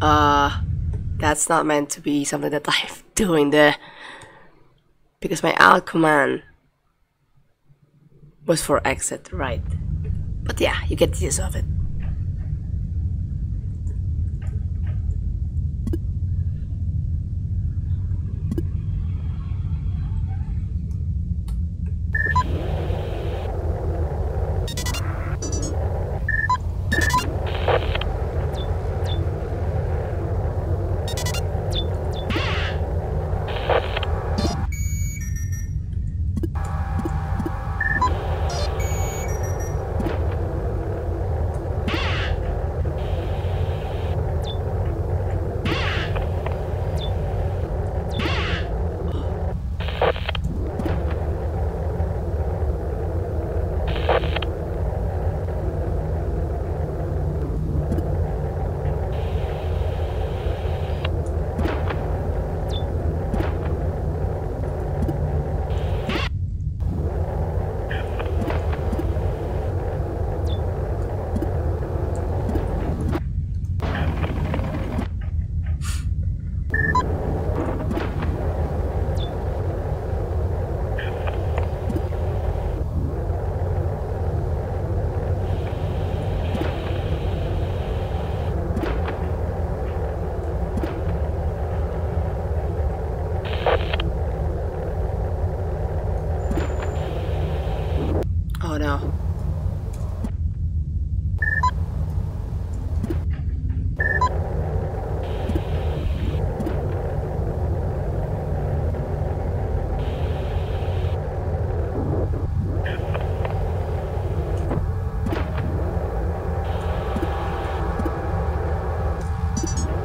Uh, that's not meant to be something that I'm doing there. Because my alt command was for exit, right? But yeah, you get the gist of it. Oh no.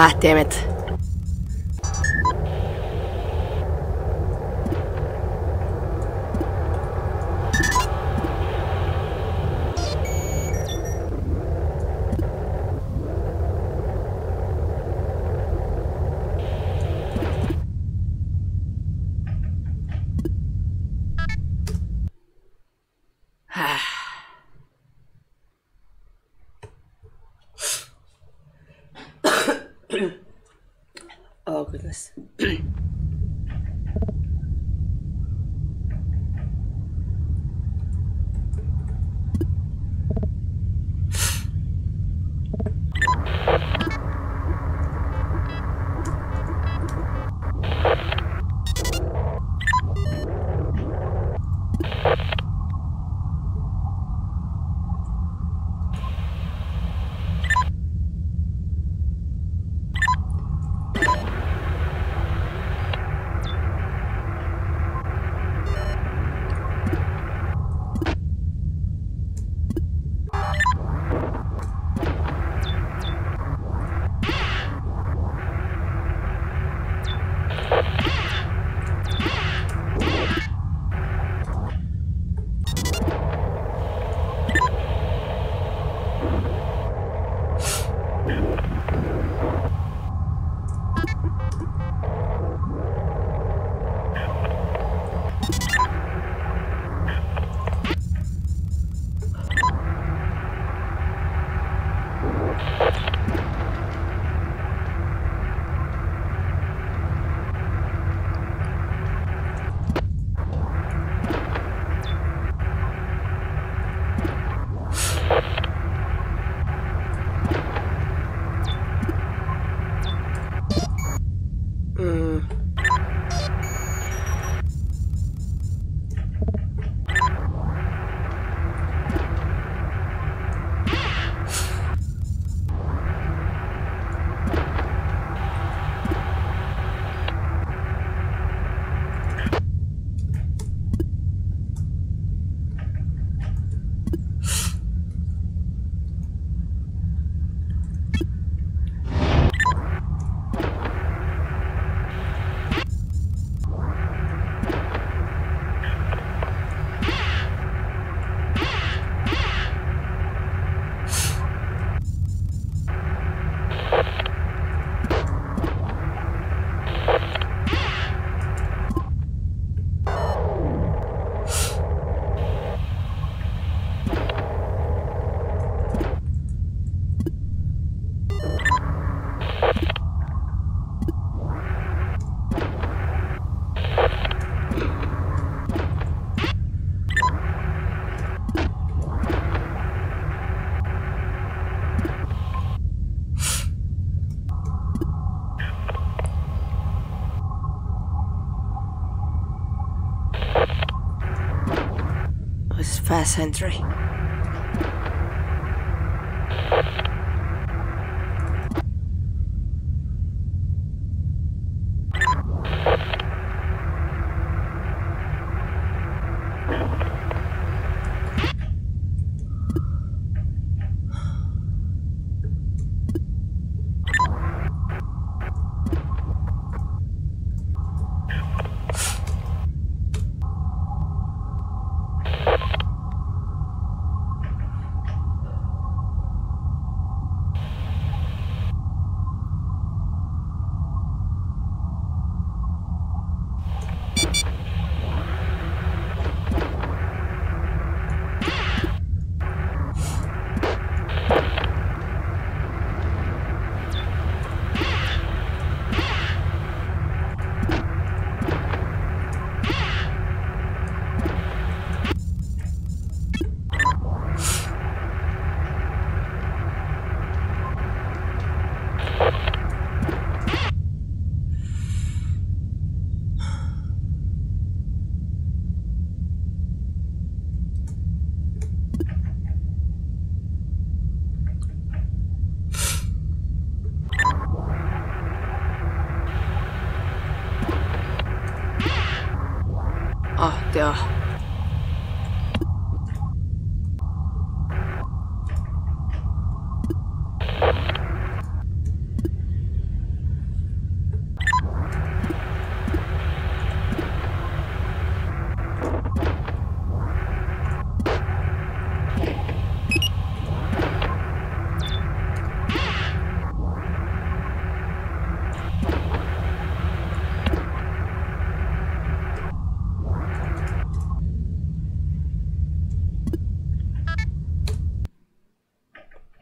Ah, damn it. oh Yes. First century.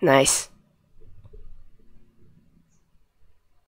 Nice.